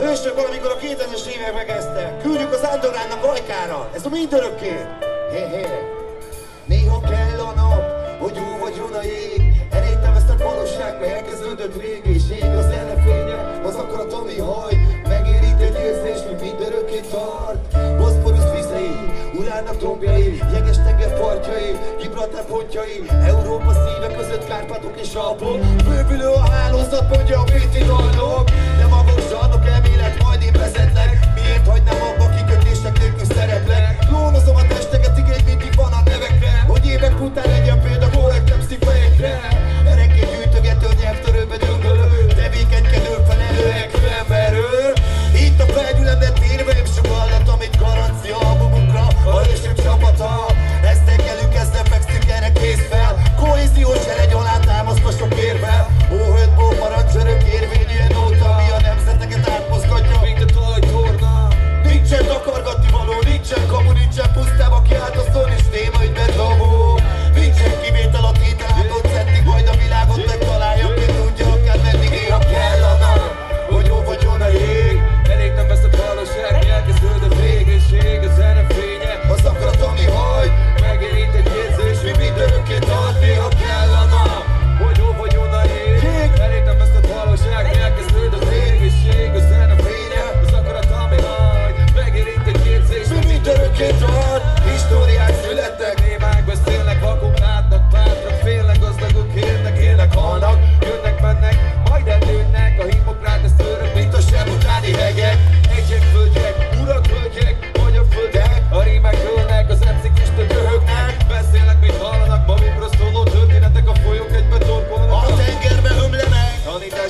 Hősök valamikor a 2000-es évek megezte. Küldjük az Andorrának ajkára. Ez a mindörökké. Hé, hé. Néha kell a nap, hogy jó vagy jön a jég. Elértem ezt a valóság, mely elkezdődött régéség. A zene fénye, az akarat, ami haj. Megérít egy érzés, mi mindörökké tart. Boszporusz vizei, Urának tombjai, jeges tenger partjai, Gibraltár pontjai, Európa szíve között Kárpátok és Alpok. Bővülő a hálózat, mondja a béti dalnok, zsarnok elmélet, majd én vezetlek. Miért hagynám abba kikötések nélkül szereplek? Klónozom a testeket, igény mindig van a nevekre, hogy évek után legyen példa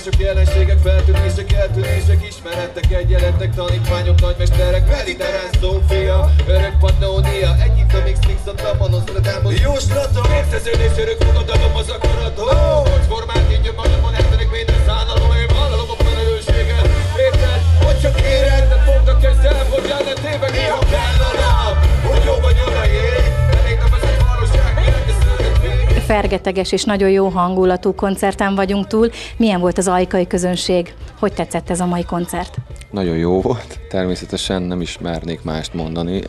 Tanítások, jelenségek, feltűnések, eltűnések, ismeretek, egyenletek, tanítványok, nagymesterek, Mediterrán, Szófia, örök Pannónia, Egyiptom, X-Mix, a Tamonosztradamus, Jóslatok. Érteződés, örök fogadalom az akaratot Fergeteges és nagyon jó hangulatú koncerten vagyunk túl. Milyen volt az ajkai közönség? Hogy tetszett ez a mai koncert? Nagyon jó volt, természetesen nem is mernék mást mondani.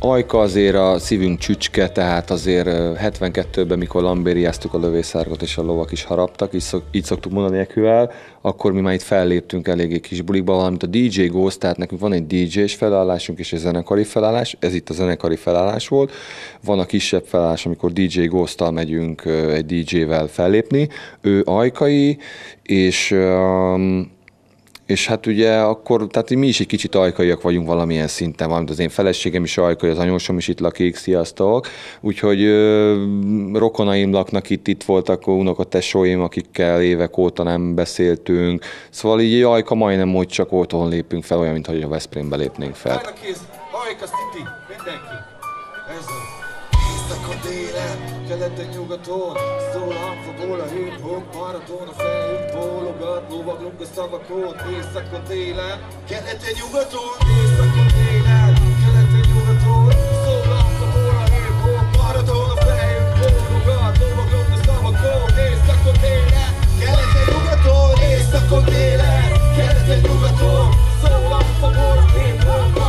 Ajka azért a szívünk csücske, tehát azért ö, 72-ben, mikor lambériáztuk a lövészárgot és a lovak is haraptak, így, szok, így szoktuk mondani eküvel, akkor mi már itt felléptünk eléggé kis bulikba, valamint a DJ Ghost, tehát nekünk van egy DJ-s felállásunk és egy zenekari felállás, ez itt a zenekari felállás volt. Van a kisebb felállás, amikor DJ Ghost-tal megyünk egy DJ-vel fellépni. Ő ajkai, és um, és hát ugye akkor, tehát mi is egy kicsit ajkaiak vagyunk valamilyen szinten, valamint az én feleségem is ajkai, az anyósom is itt lakik, sziasztok. Úgyhogy ö, rokonaim laknak itt, itt voltak unokatesóim, akikkel évek óta nem beszéltünk. Szóval így ajka majdnem, hogy csak otthon lépünk fel, olyan, mintha a Veszprémbe lépnénk fel. Állnak kéz, Ajka mindenki Ez a Éjszaka délen, keleten nyugaton. Szól a hangfogól a hip-hop Maraton a fejünk bólogat Lovaglunk a szavakon. Éjszaka délen, keleten nyugaton. Éjszaka délen, keleten nyugaton. Szól a hangfogól a hip-hop Maraton a fejünk bólogat Lovaglunk a szavakon. Éjszaka délen, keleten nyugaton. Éjszaka délen, keleten nyugaton. Szól a hangfogól a hip-hop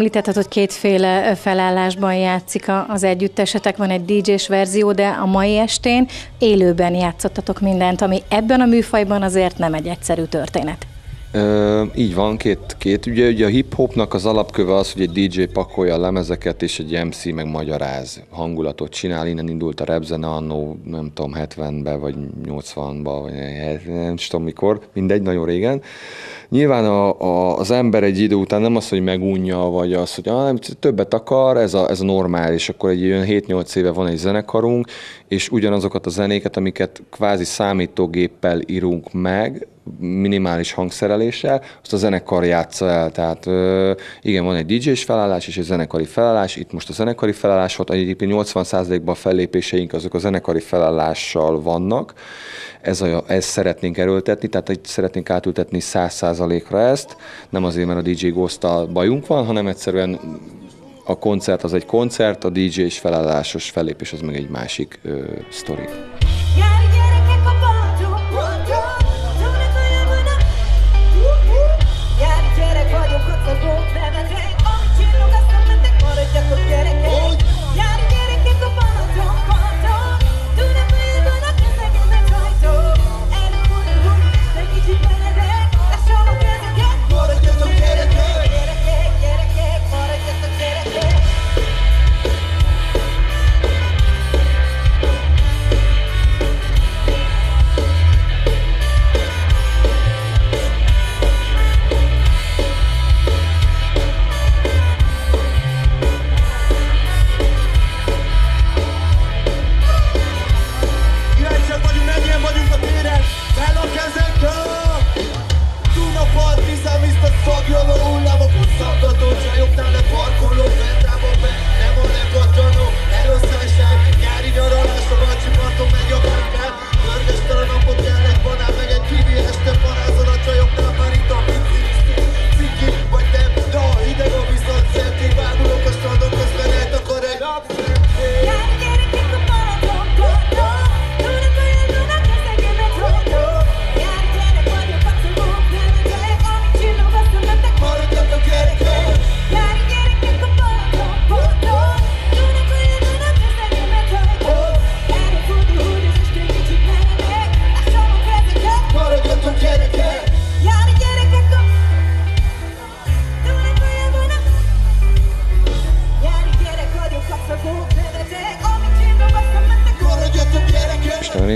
Említetted, hogy kétféle felállásban játszik az együttesetek, van egy DJ-s verzió, de a mai estén élőben játszottatok mindent, ami ebben a műfajban azért nem egy egyszerű történet. Így van, két, két. Ugye, ugye a hip-hopnak az alapköve az, hogy egy DJ pakolja a lemezeket, és egy MC meg magyaráz, hangulatot csinál. Innen indult a repzene annó, nem tudom, 70-ben, vagy 80-ban, vagy nem tudom mikor, mindegy, nagyon régen. Nyilván a, a, az ember egy idő után nem az, hogy megunja, vagy az, hogy ah, nem, többet akar, ez a, ez a normális, akkor egy olyan 7-8 éve van egy zenekarunk, és ugyanazokat a zenéket, amiket kvázi számítógéppel írunk meg, minimális hangszereléssel, azt a zenekar játsza el. Tehát igen, van egy DJ-s felállás és egy zenekari felállás. Itt most a zenekari felállás volt, egyébként 80%-ban a fellépéseink azok a zenekari felállással vannak. Ez a, ezt szeretnénk erőltetni, tehát itt szeretnénk átültetni 100%-ra ezt. Nem azért, mert a DJ ghost bajunk van, hanem egyszerűen a koncert az egy koncert, a DJ-s felállásos fellépés az meg egy másik ö, sztori.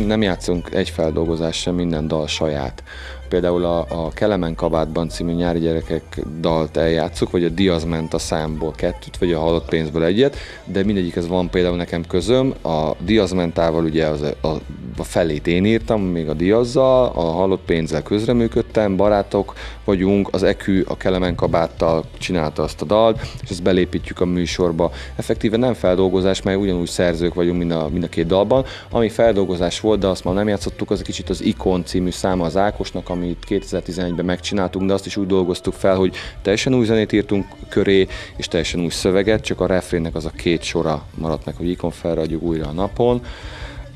Nem játszunk egy feldolgozás sem, minden dal saját. Például a, a Kelemen kabátban című nyári gyerekek dalt eljátszuk, vagy a Diazment a számból kettőt, vagy a halott pénzből egyet, de mindegyik ez van például nekem közöm. A Diazmentával ugye az, a, a felét én írtam, még a Diazzal, a halott pénzzel közreműködtem, barátok vagyunk, az EQ a Kelemen kabáttal csinálta azt a dalt, és ezt belépítjük a műsorba. Effektíve nem feldolgozás, mert ugyanúgy szerzők vagyunk mind a, mind a két dalban. Ami feldolgozás volt, de azt már nem játszottuk, az egy kicsit az Ikon című száma az Ákosnak, amit 2011-ben megcsináltunk, de azt is úgy dolgoztuk fel, hogy teljesen új zenét írtunk köré, és teljesen új szöveget, csak a refrénnek az a két sora maradt meg, hogy Ikon felradjuk újra a napon.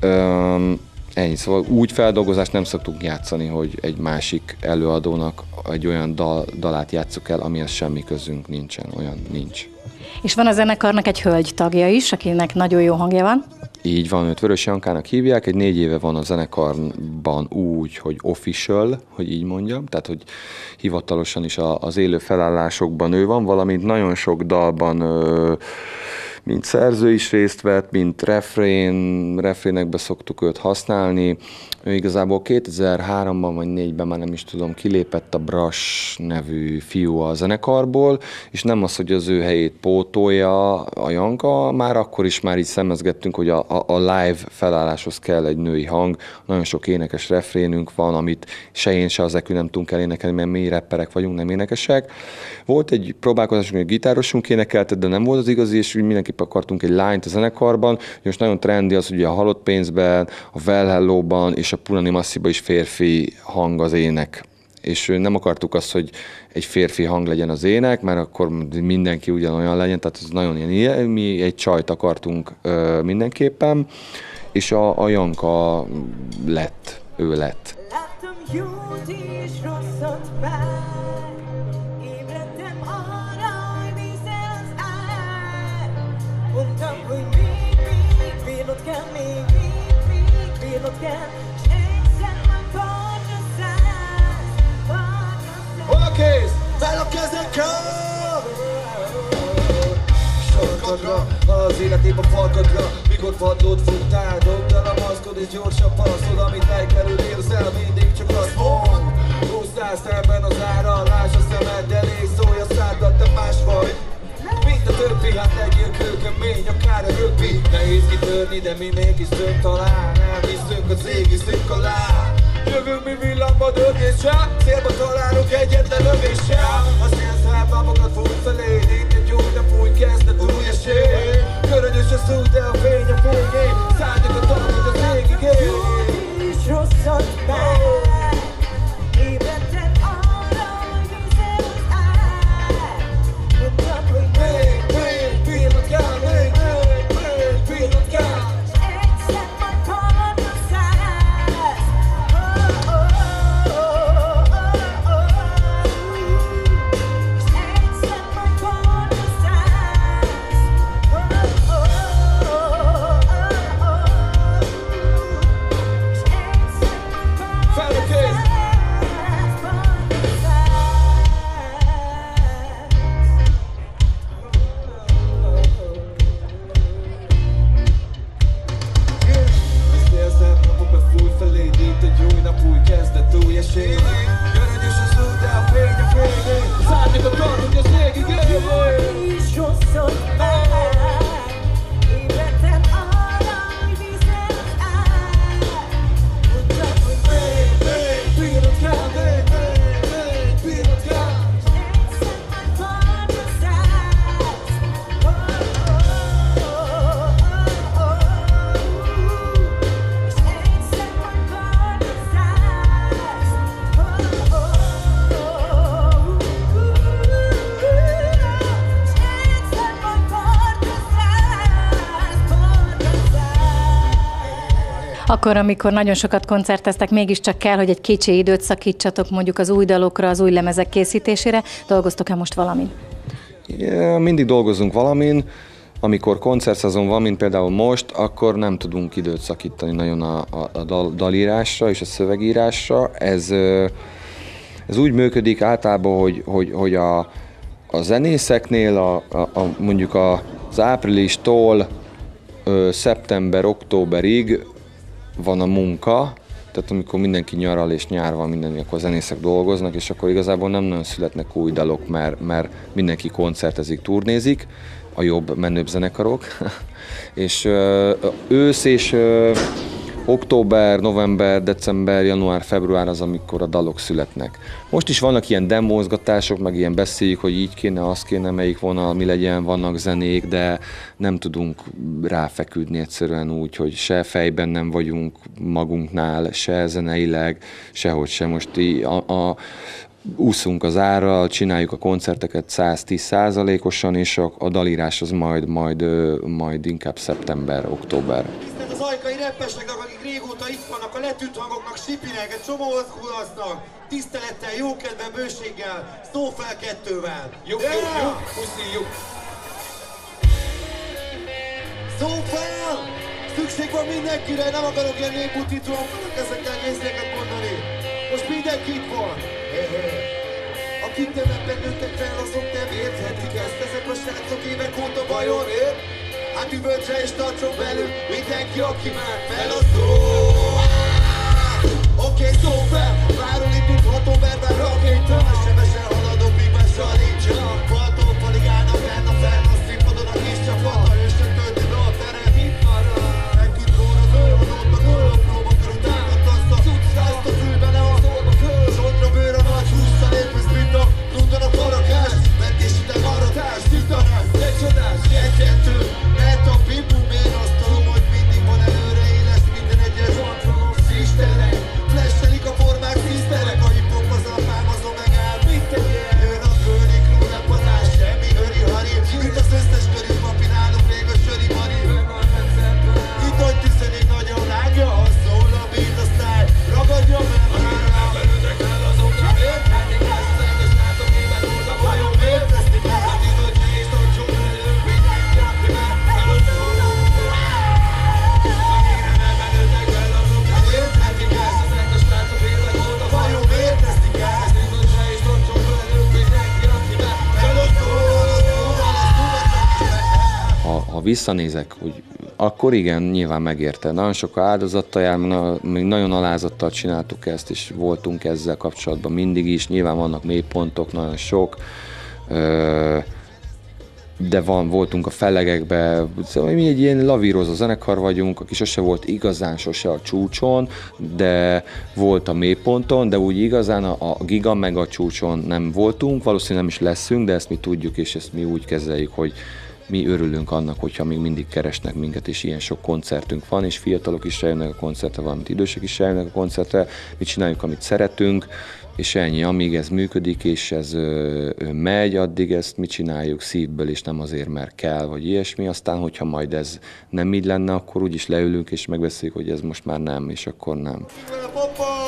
Üm, Ennyi, szóval úgy feldolgozást nem szoktunk játszani, hogy egy másik előadónak egy olyan dal, dalát játsszuk el, amihez semmi közünk nincsen, olyan nincs. És van a zenekarnak egy hölgy tagja is, akinek nagyon jó hangja van. Így van, őt Vörös Jankának hívják, egy négy éve van a zenekarban úgy, hogy official, hogy így mondjam, tehát hogy hivatalosan is az élő felállásokban ő van, valamint nagyon sok dalban ö, mint szerző is részt vett, mint refrén, refrénekbe szoktuk őt használni. Ő igazából 2003-ban vagy 2004-ben már nem is tudom, kilépett a Brush nevű fiú a zenekarból, és nem az, hogy az ő helyét pótolja a Janka, már akkor is már így szemezgettünk, hogy a, a, live felálláshoz kell egy női hang, nagyon sok énekes refrénünk van, amit se én, se az ekü nem tudunk elénekelni, mert mi rapperek vagyunk, nem énekesek. Volt egy próbálkozásunk, hogy a gitárosunk énekelte, de nem volt az igazi, és mindenki akartunk egy lányt a zenekarban. Most nagyon trendi az, hogy a halott pénzben, a Well Hello-ban és a Punani Massziban is férfi hang az ének és nem akartuk azt, hogy egy férfi hang legyen az ének, mert akkor mindenki ugyanolyan legyen, tehát ez nagyon ilyen, mi egy csajt akartunk ö, mindenképpen, és a, a Janka lett, ő lett. Láttam jót és rosszat már, Mondtam, hogy még, még, bírnod kell, még, még, még, bírnod kell, kész, fel a kezekkel! Sarkadra, az életében falkadra Mikor padlót fogtál, dobd el a maszkod és gyorsan palaszod Amit elkerül, érzel, mindig csak azt mond Húzzál szemben az ára, lásd a szemed elé Szólj mint a többi, hát legyél kőkemény, akár a rögbi Nehéz kitörni, de mi mégis több talán. Elviszünk az égiszünk alá Jövünk mi villamba dögéssel Célba találunk egyetlen lövéssel. A szélszál babokat fúj felé Innen gyújt a fúj kezdet új esély. Körönyös a szó, de a fény a fényé. Szárnyak a tartod az égig Jó is rosszat meg shit. Akkor, amikor nagyon sokat koncerteztek, mégiscsak kell, hogy egy kicsi időt szakítsatok mondjuk az új dalokra, az új lemezek készítésére. Dolgoztok-e most valamin? Yeah, mindig dolgozunk valamin. Amikor koncertszezon van, mint például most, akkor nem tudunk időt szakítani nagyon a, a, a dal, dalírásra és a szövegírásra. Ez, ez úgy működik általában, hogy, hogy, hogy a, a zenészeknél a, a, a, mondjuk az áprilistól szeptember-októberig van a munka, tehát amikor mindenki nyaral és nyár van minden, akkor a zenészek dolgoznak, és akkor igazából nem nagyon születnek új dalok, mert, mert mindenki koncertezik, turnézik, a jobb, menőbb zenekarok, és ősz és október, november, december, január, február az, amikor a dalok születnek. Most is vannak ilyen demózgatások, meg ilyen beszéljük, hogy így kéne, az kéne, melyik vonal, mi legyen, vannak zenék, de nem tudunk ráfeküdni egyszerűen úgy, hogy se fejben nem vagyunk magunknál, se zeneileg, sehogy se. Most a, a, úszunk az árral, csináljuk a koncerteket 110 százalékosan, és a, a dalírás az majd, majd, majd inkább szeptember, október. Az ajkai reppesnek, akik régóta itt vannak, a letűnt hangoknak sipinek, egy csomóhoz hulasznak, tisztelettel, jókedve, bőséggel, szó fel kettővel. Jó, yeah! jó, jó, puszíjuk. Szó fel! Szükség van mindenkire, nem akarok ilyen néputító, akarok ezekkel részeket mondani. Most mindenki itt van. Akik temetben nőttek fel, azok nem érthetik ezt Ezek a srácok évek óta vajon ér? Hát üvöltse és tartson belül mindenki, aki már fel a szó Oké, okay, szó fel, váról itt tud hatóverben rakéta Sebesen haladok, míg messze visszanézek, hogy akkor igen, nyilván megérte. Nagyon sok áldozattal jár, még nagyon alázattal csináltuk ezt, és voltunk ezzel kapcsolatban mindig is. Nyilván vannak mélypontok, nagyon sok. de van, voltunk a felegekbe, szóval mi egy ilyen lavírozó zenekar vagyunk, aki sose volt igazán sose a csúcson, de volt a mélyponton, de úgy igazán a, a giga meg a csúcson nem voltunk, valószínűleg nem is leszünk, de ezt mi tudjuk, és ezt mi úgy kezeljük, hogy mi örülünk annak, hogyha még mindig keresnek minket, és ilyen sok koncertünk van, és fiatalok is eljönnek a koncertre, valamint idősek is eljönnek a koncertre, mi csináljuk, amit szeretünk, és ennyi, amíg ez működik, és ez ö, ö, megy, addig ezt mi csináljuk szívből, és nem azért, mert kell, vagy ilyesmi. Aztán, hogyha majd ez nem így lenne, akkor úgyis leülünk, és megbeszéljük, hogy ez most már nem, és akkor nem. Hoppá!